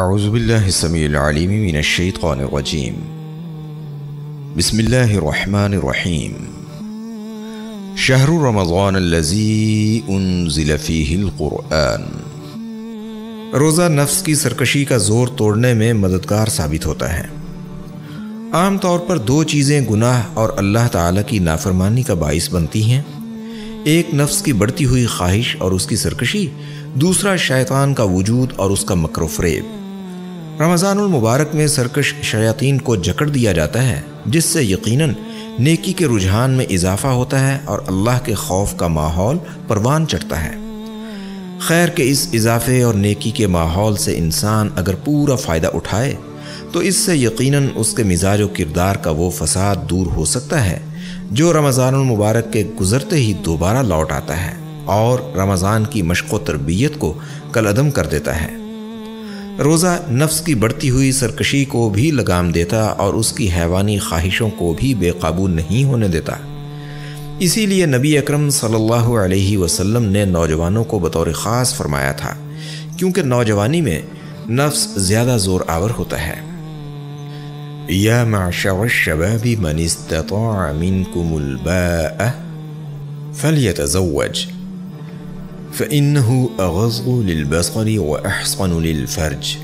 अज़बिल्लिमिनशैतरजीम बसमीम शहर रमज़ान क़ुरआन रोज़ा नफ्स की सरकशी का ज़ोर तोड़ने में मददगार साबित होता है आम तौर पर दो चीज़ें गुनाह और अल्लाह ताला की नाफरमानी का बाइस बनती हैं एक नफ्स की बढ़ती हुई ख्वाहिश और उसकी सरकशी दूसरा शैतान का वजूद और उसका मकरफ्रेब रमज़ानुल मुबारक में सरकश शयातीन को जकड़ दिया जाता है, जिससे यकीनन नेकी के रुझान में इजाफा होता है और अल्लाह के खौफ का माहौल परवान चढ़ता है। खैर के इस इजाफे और नेकी के माहौल से इंसान अगर पूरा फ़ायदा उठाए तो इससे यकीनन उसके मिजाज व किरदार का वो फसाद दूर हो सकता है, जो रमज़ान मुबारक के गुज़रते ही दोबारा लौट आता है और रमज़ान की मशक़ तरबियत को कलअदम कर देता है। रोज़ा नफ्स की बढ़ती हुई सरकशी को भी लगाम देता और उसकी हैवानी ख्वाहिशों को भी बेकाबू नहीं होने देता। इसीलिए नबी अकरम सल्लल्लाहु अलैहि वसल्लम ने नौजवानों को बतौर ख़ास फरमाया था, क्योंकि नौजवानी में नफ्स ज़्यादा ज़ोर आवर होता है। या मनिस्तमिनकुमुलबा फलियतज़वज फ़िन्नहु अगज़लबसरी व अहसनफ़र्ज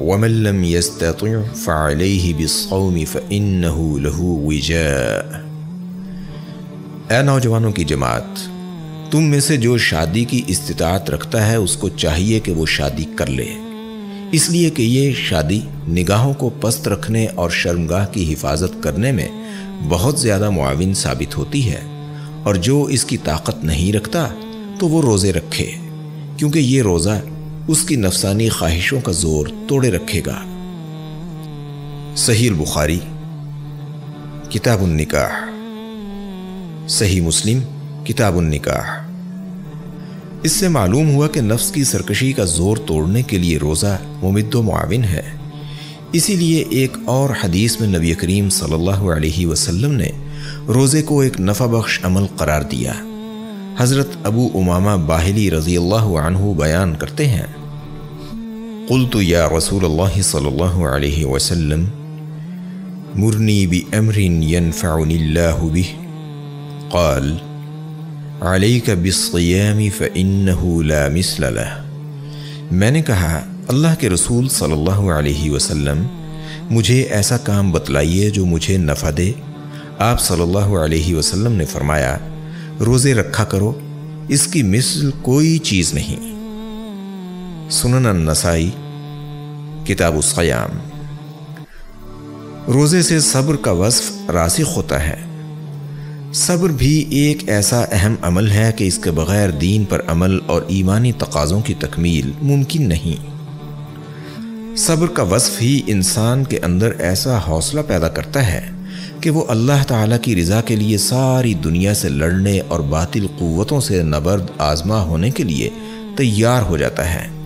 वमन लम यस्ततिअ फ़अलैहि बिस्सौम फ़इन्नहु लहु विजा ए नौजवानों की जमात तुम में से जो शादी की इस्तात रखता है उसको चाहिए कि वो शादी कर ले इसलिए कि ये शादी निगाहों को पस्त रखने और शर्मगाह की हिफाजत करने में बहुत ज़्यादा मुआविन साबित होती है और जो इसकी ताकत नहीं रखता तो वो रोज़े रखे, क्योंकि ये रोज़ा उसकी नफसानी ख्वाहिशों का ज़ोर तोड़े रखेगा। सही बुखारी किताब निकाह सही मुस्लिम किताब निकाह इससे मालूम हुआ कि नफ्स की सरकशी का ज़ोर तोड़ने के लिए रोज़ा मुमिद मुआविन है। इसीलिए एक और हदीस में नबी करीम सल्लल्लाहु अलैहि वसल्लम ने रोज़े को एक नफ़ा बख्श अमल करार दिया। हज़रत अबू उमामा बाहली रज़ी अल्लाह बयान करते हैं। कुल तो या रसूल सल्लल्लाहु अलैहि वसल्लम, मुरनी बी अमरिन यनफ़ाउनिल्लाहु बिह। क़ाल, अलैका बिस्सियामी फ़इन्नहु ला मिस्ल लह। मैंने कहा, अल्लाह के रसूल सल्लल्लाहु अलैहि वसल्लम, मुझे ऐसा काम बतलाइए जो मुझे नफ़ा दे। आप सल्लल्लाहु अलैहि वसल्लम ने फरमाया रोज़े रखा करो, इसकी मिसल कोई चीज़ नहीं। सुनन नसाई किताब क़याम रोज़े से सब्र का वस्फ रासिक होता है। सब्र भी एक ऐसा अहम अमल है कि इसके बगैर दीन पर अमल और ईमानी तकाज़ों की तकमील मुमकिन नहीं। सब्र का वस्फ ही इंसान के अंदर ऐसा हौसला पैदा करता है कि वो अल्लाह ताला की रज़ा के लिए सारी दुनिया से लड़ने और बातिल क़वतों से नबर्द आज़मा होने के लिए तैयार हो जाता है।